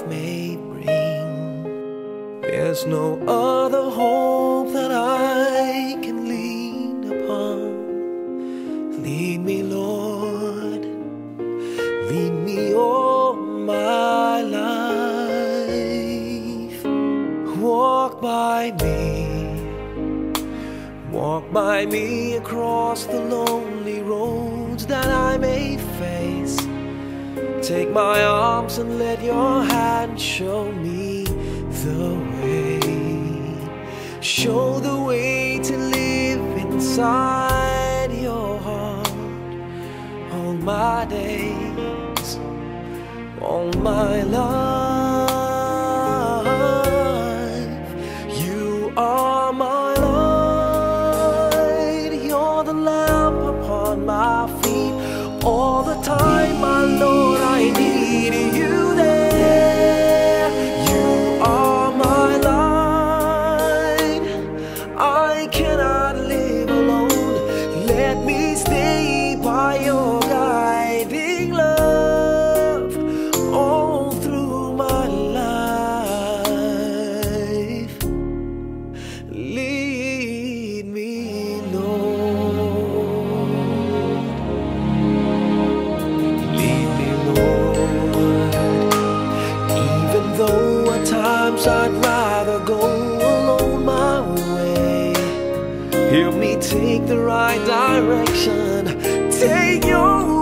life may bring. There's no other hope that I can lean upon. Lead me, Lord, lead me all my life. Walk by me, walk by me across the lonely roads that I Take my arms and let your hand show me the way. Show the way to live inside your heart. All my days, all my love. Help me take the right direction. Take your